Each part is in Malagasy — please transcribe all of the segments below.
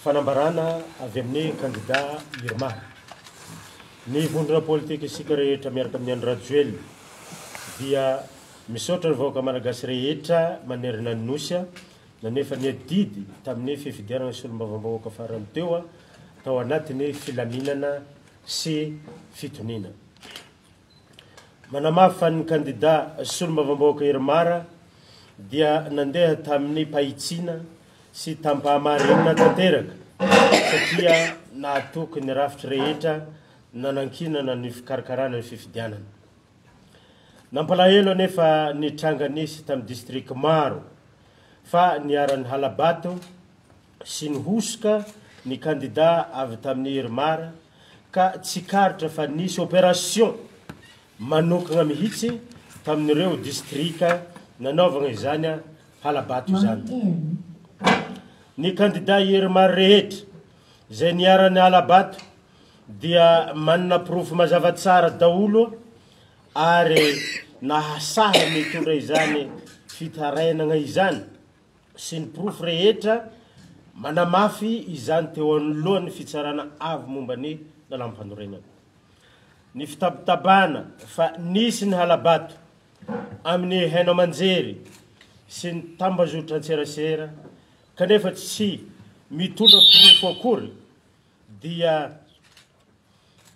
Fanambarana avy amin'ny kandida Irma. Ny vondrona politika Isika rehetra miaraka amin'i Andry Rajoelina dia misaotra ny vahoaka malagasy rehetra manerana ny Nosy nanefa niadidy tamin'ny fifidianana solombavambahoaka farany teo tao anatin'ny filaminana sy fitoniana. Manamafy fa ny kandida solombavambahoaka Irmar dia nandeha tamin'ny pahitsiana sy tam-pahamarinana tanteraka satria nahatoky ny rafitry rehetra nanankinana ny fikarakarana ny fifidianana. Nampalahelo anefa ny tranga nisy tamin'ny distrika maro fa niharan'ny hala-bato, sy ny hosoka ny kandida avy tamin'ny Irmar ka tsikaritra fa nisy opération manokana mihitsy tamin'ireo distrika nanaovana izany hala-bato izany. Ny kandida Irmar rehetra izay niharan'ny hala-bato dia manana porofo mazava tsara daholo ary nahasahy nitondra izany fitarainana izany. sy ny porofo rehetra manamafy izany teo anoloan'ny Fitsarana Avo momba ny Lalàm-panorenana. Ny fitabatabana fa nisy ny hala-bato amin'ny haino aman-jery sy ny tambazotran-tserasera kanefa tsy mitondra porofo akory dia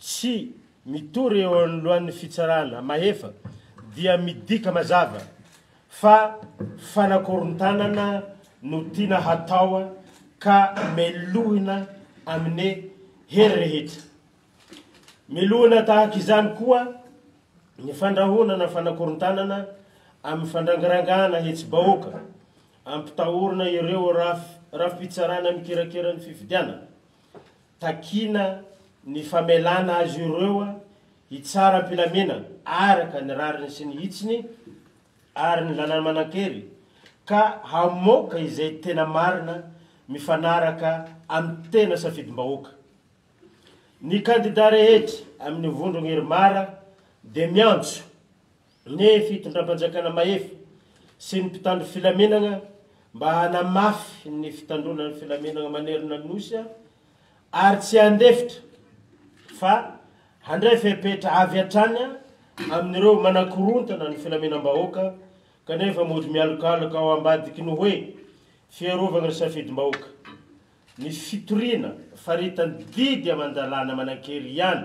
tsy mitory eo anoloan'ny fitsarana mahefa dia midika mazava fa fanakorontanana no tiana hatao ka melohina amine hery rehetra. Melohina tahaka izany koa ny fandrahonana fanakorontanana amin'ny fandrangirangana hetsi-bahoaka Ampitahorina ireo raf rafi-pitsarana mikirakira ny fifidianana. Takiana ny famelana azy ireo hitsara am-pilaminana araka ny rariny sy ny hitsiny ary ny lalàna manan-kery ka hamoaka izay tena marina mifanaraka amin'ny tena safidim-bahoaka. Ny kandidà rehetra amin'ny vondron'Irmar dia miantso Ny fitondram-panjakana mahefa sy ny mpitandro filaminana mba hanamafy ny fitandroana ny filaminana manerana ny Nosy ary tsy handefitra fa handray fepetra avy hatrany amin'ireo manakorontana ny filaminam-bahoaka kanefa mody mialokaloka ao ambadiky ny hoe fiarovana ny safidim-bahoaka ny fitoriana faritany didy aman-dalàna manan-kery ihany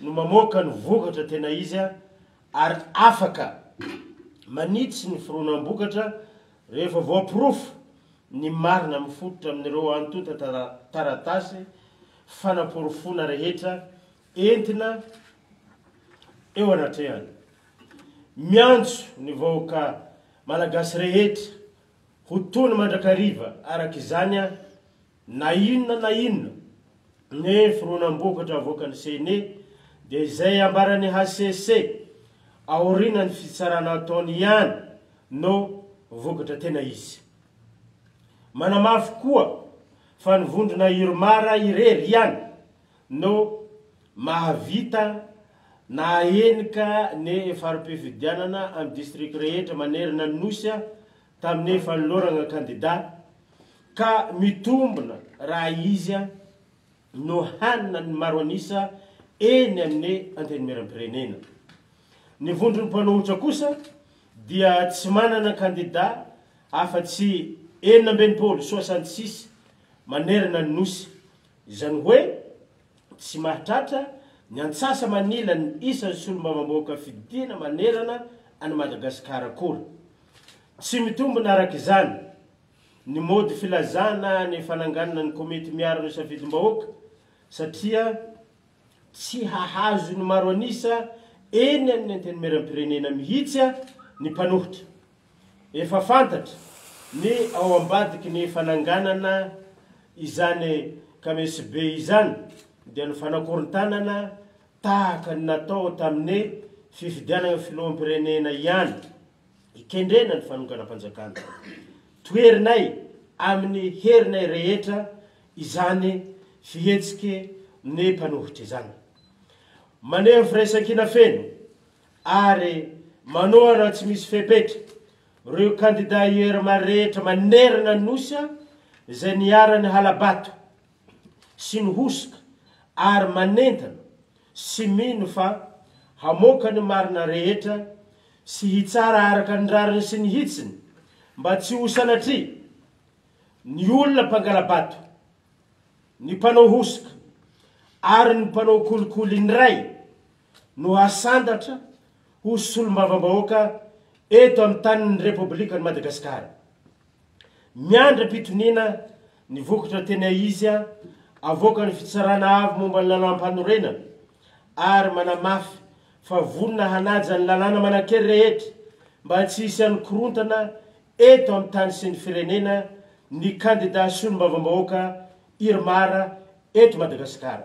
no mamoaka ny vokatra tena izy ary afaka manitsy ny fironam-bokatra rehefa voaporofo ny marina mifototra amin'ireo antontan-taratasy fanaporofoana rehetra entina eo anatrehany. Miantso ny vahoaka Malagasy rehetra ho tony mandrakariva araka izany aho. Na inona na inona ne fironam-bokatra avoakan'ny Ceni dia izay ambaran'ny hcc aorianan'ny fitsarana ataony ihany no vokatra tena izy. Manamafy koa fa ny vondrona Irmar irery ihany no mahavita na ahenika ny fari-pifidianana amin'ny district rehetra manerana ny Nosy tamin'ny fanolorana kandida ka mitombina raha izy no hanana ny maro an'isa eny amin'ny Antenimierampirenena. Ny vondron'ny mpanohitra kosa dia tsy manana kandida afa-tsy enina amby enimpolo, soixante six, manerana ny Nosy. Izany hoe, tsy mahatratra ny antsasa-manila ny isan'ny solombavambahoaka fidiana manerana an'i Madagasikara akory. Tsy mitombina araka izany, ny mody filazana ny fananganana ny komity miaro ny safidim-bahoaka satria tsy hahazo ny maro an'isa eny amin'ny Antenimierampirenena mihitsy ny mpanohitra. Efa fantatra ny ao ambadiky ny fananganana izany KMSB izany dia ny fanakorontanana tahaka ny natao tamin'ny fifidianana filoham-pirenena ihany hikendrena ny fanonganam-panjakana. Toherinay amin'ny herinay rehetra izany fihetsiky ny mpanohitra izany. Maneho firaisankina feno. ary manohana tsy misy fepetra ireo kandida URM rehetra manerana ny Nosy izay niharan'ny hala-bato sy ny hosoka ary manentana sy mino fa hamoaka ny marina rehetra sy hitsara araka ny rariny sy ny hitsiny mba tsy ho sanatria ny olona mpangala-bato, ny mpanao hosoka ary ny mpanao kolikoly indray. no asandatra ho solombavambahoaka eto amin'ny tanin'ny Repoblikan'i Madagasikara. Miandry am-pitoniana ny vokatra teny Ahizia avoakan'ny Fitsarana Avo momba ny Lalàmpanorenana ary manamafy fa vonona hanaja ny lalàna manan-kery rehetra mba tsy hisian'ny korontana eto amin'ny tany sy ny firenena ny kandida solombavambahoaka Irmar eto Madagasikara.